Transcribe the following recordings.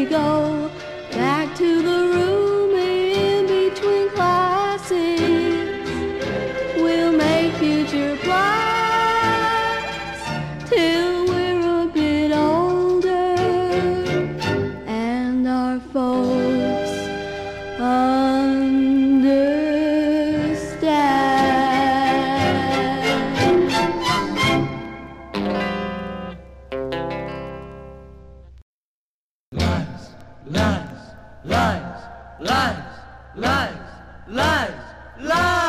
we go back to the room in between classes. We'll make future plans till we're a bit older and our folks. Un- lies, lies.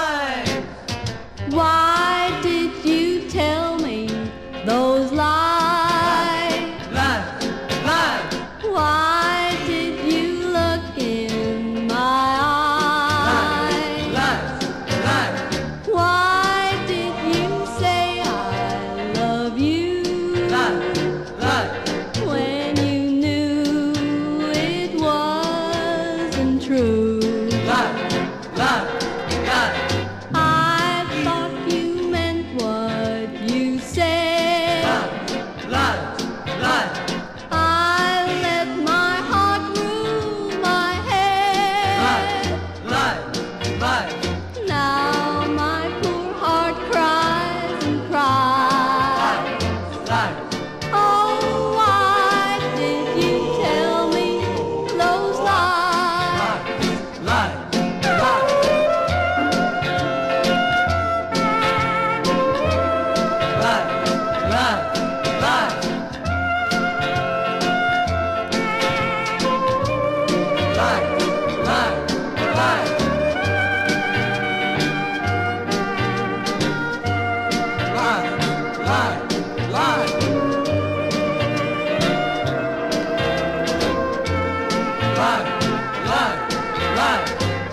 Love, live.